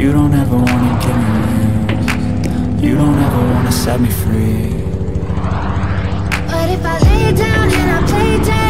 You don't ever wanna give me wings You don't ever wanna set me free. But if I lay down and I play dead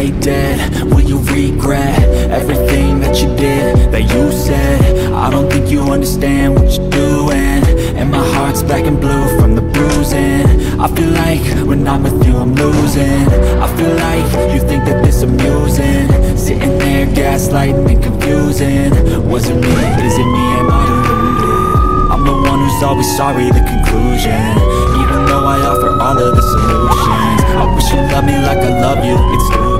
Play dead, will you regret Everything that you did, that you said? I don't think you understand what you're doing. And my heart's black and blue from the bruising. I feel like when I'm with you I'm losing. I feel like you think that this amusing. Sitting there gaslighting and confusing. Was it me, is it me, am I deluded? I'm the one who's always sorry, the conclusion. Even though I offer all of the solutions. I wish you loved me like I love you, it's stupid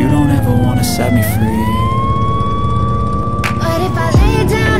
You don't ever wanna set me free. But if I lay down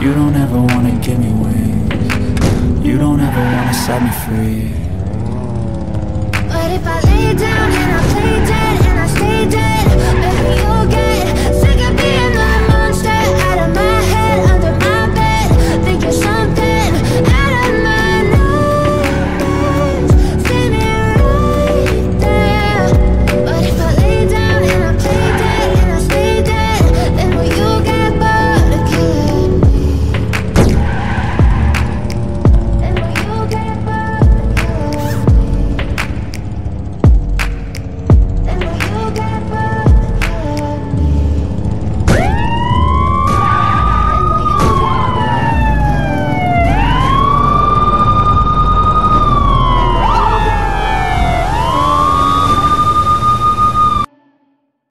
you don't ever wanna give me wings. You don't ever wanna set me free. But if I lay down and I play dead